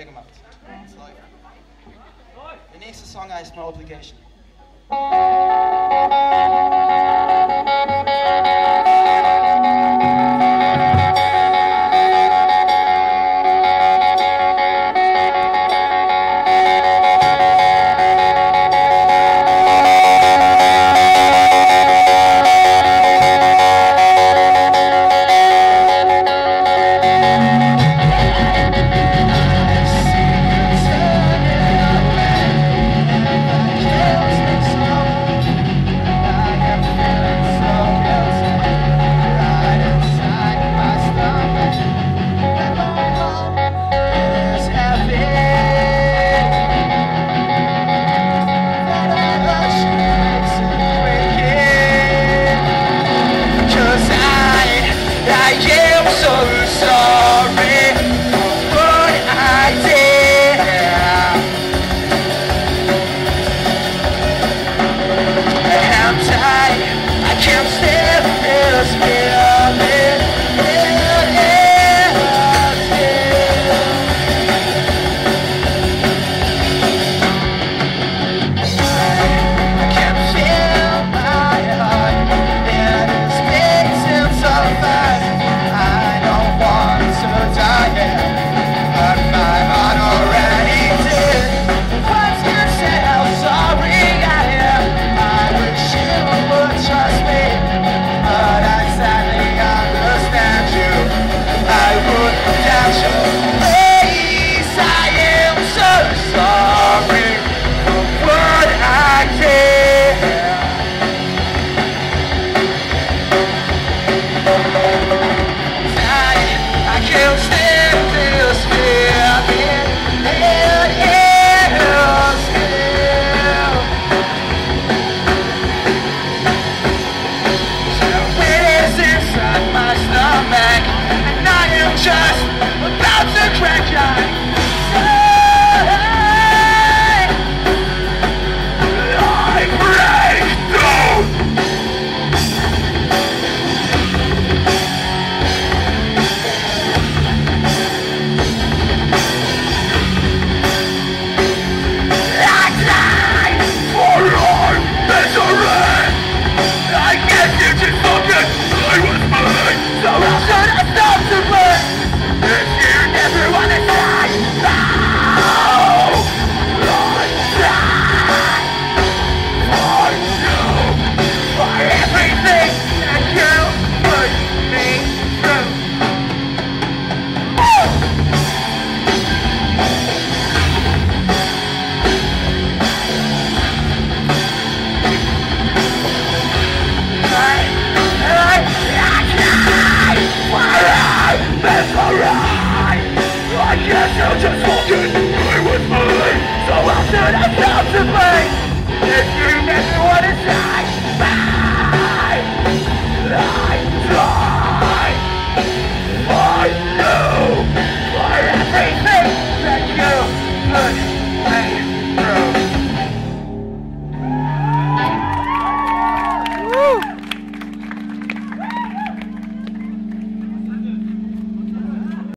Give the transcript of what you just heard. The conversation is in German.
Feuer gemacht. Der nächste Song heißt No Obligation. yeah. shine. Satan and Lucifer!